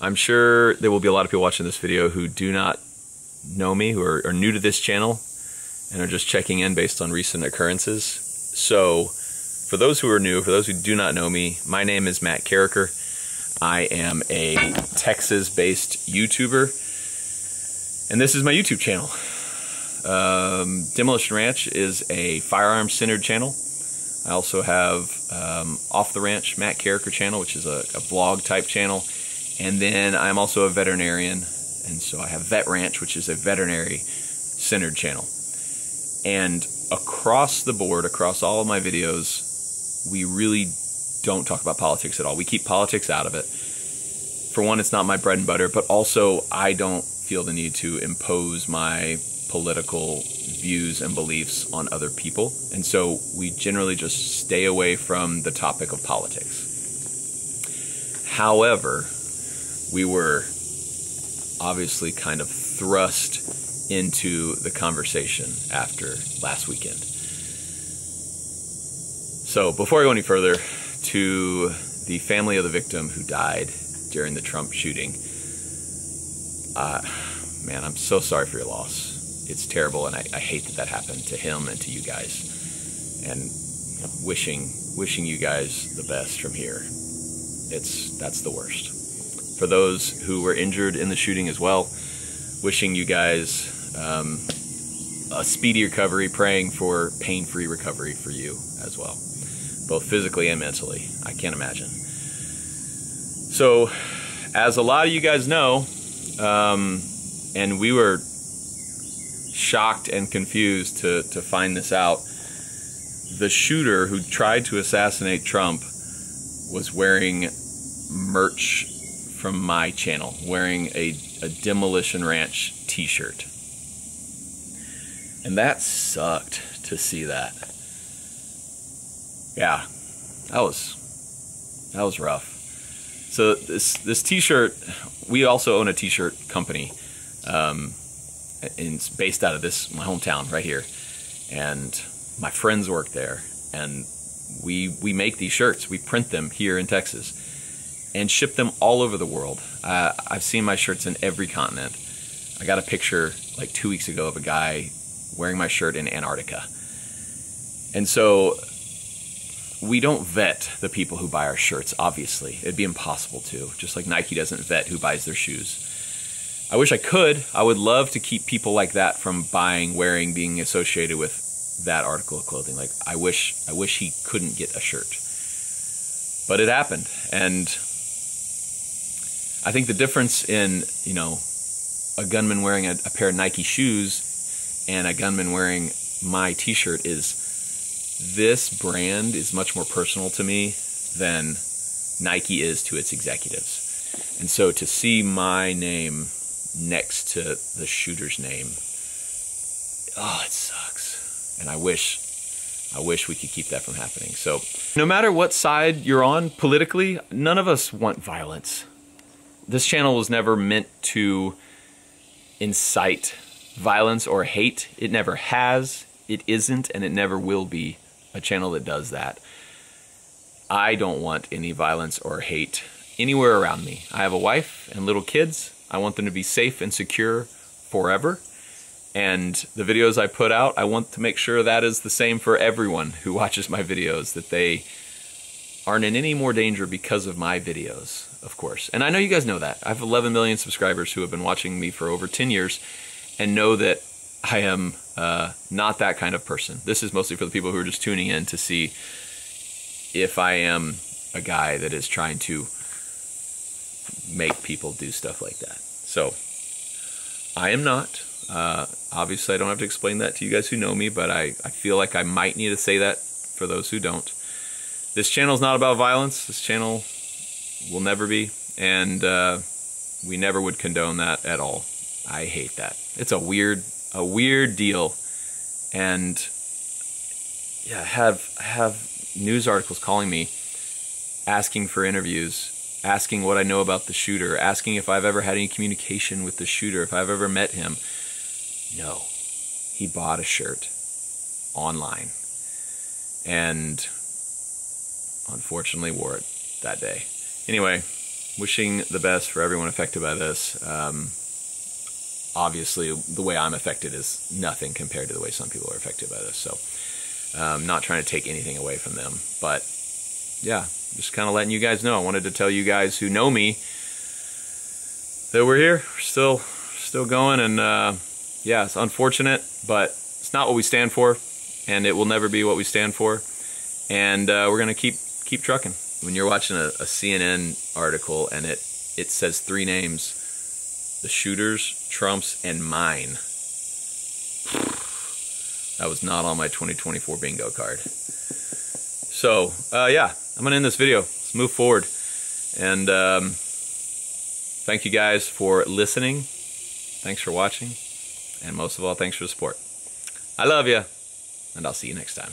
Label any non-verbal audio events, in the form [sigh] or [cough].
I'm sure there will be a lot of people watching this video who do not know me, who are, are new to this channel, and are just checking in based on recent occurrences. So, for those who are new, for those who do not know me, my name is Matt Carriker. I am a Texas based YouTuber, and this is my YouTube channel. Um, Demolition Ranch is a firearms centered channel. I also have um, Off the Ranch Matt Carriker channel, which is a, a vlog type channel. And then I'm also a veterinarian, and so I have Vet Ranch, which is a veterinary centered channel. And across the board, across all of my videos, we really don't talk about politics at all. We keep politics out of it. For one, it's not my bread and butter, but also I don't feel the need to impose my political views and beliefs on other people. And so we generally just stay away from the topic of politics. However, we were obviously kind of thrust into the conversation after last weekend. So, before I go any further, to the family of the victim who died during the Trump shooting, uh, man, I'm so sorry for your loss. It's terrible, and I, I hate that that happened to him and to you guys. And you know, wishing wishing you guys the best from here. It's that's the worst for those who were injured in the shooting as well. Wishing you guys um, a speedy recovery, praying for pain free recovery for you as well, both physically and mentally. I can't imagine. So, as a lot of you guys know, um, and we were shocked and confused to, to find this out, the shooter who tried to assassinate Trump was wearing merch from my channel wearing a, a Demolition Ranch t shirt. And that sucked to see that. Yeah, that was that was rough. So this this T-shirt, we also own a T-shirt company, um, and it's based out of this my hometown right here, and my friends work there, and we we make these shirts. We print them here in Texas and ship them all over the world. Uh, I've seen my shirts in every continent. I got a picture like two weeks ago of a guy wearing my shirt in Antarctica. And so we don't vet the people who buy our shirts, obviously. It'd be impossible to, just like Nike doesn't vet who buys their shoes. I wish I could. I would love to keep people like that from buying, wearing, being associated with that article of clothing. Like I wish I wish he couldn't get a shirt. But it happened and I think the difference in, you know, a gunman wearing a, a pair of Nike shoes and a gunman wearing my t shirt is this brand is much more personal to me than Nike is to its executives. And so to see my name next to the shooter's name, oh, it sucks. And I wish I wish we could keep that from happening. So, no matter what side you're on politically, none of us want violence this channel was never meant to incite violence or hate. It never has, it isn't, and it never will be a channel that does that. I don't want any violence or hate anywhere around me. I have a wife and little kids. I want them to be safe and secure forever. And the videos I put out, I want to make sure that is the same for everyone who [laughs] watches my videos, that they aren't in any more danger because of my videos, of course. And I know you guys know that. I have 11 million subscribers who have been watching me for over 10 years and know that I am uh, not that kind of person. This is mostly for the people who are just tuning in to see if I am a guy that is trying to make people do stuff like that. So, I am not. Uh, obviously, I don't have to explain that to you guys who know me, but I, I feel like I might need to say that for those who don't. This channel is not about violence. This channel will never be, and uh, we never would condone that at all. I hate that. It's a weird, a weird deal, and yeah, have I have news articles calling me, asking for interviews, asking what I know about the shooter, asking if I've ever had any communication with the shooter, if I've ever met him. No, he bought a shirt online, and unfortunately wore it that day. Anyway, wishing the best for everyone affected by this. Um, obviously, the way I'm affected is nothing compared to the way some people are affected by this. So, um, not trying to take anything away from them, but yeah, just kind of letting you guys know. I wanted to tell you guys who know me that we're here, we're still, still going, and uh, yeah, it's unfortunate, but it's not what we stand for, and it will never be what we stand for, and uh, we're gonna keep keep trucking. When you're watching a, a CNN article and it it says three names, the shooters, Trump's, and mine. That was not on my 2024 bingo card. So, uh, yeah, I'm going to end this video. Let's move forward. And um, thank you guys for listening. Thanks for watching. And most of all, thanks for the support. I love you, and I'll see you next time.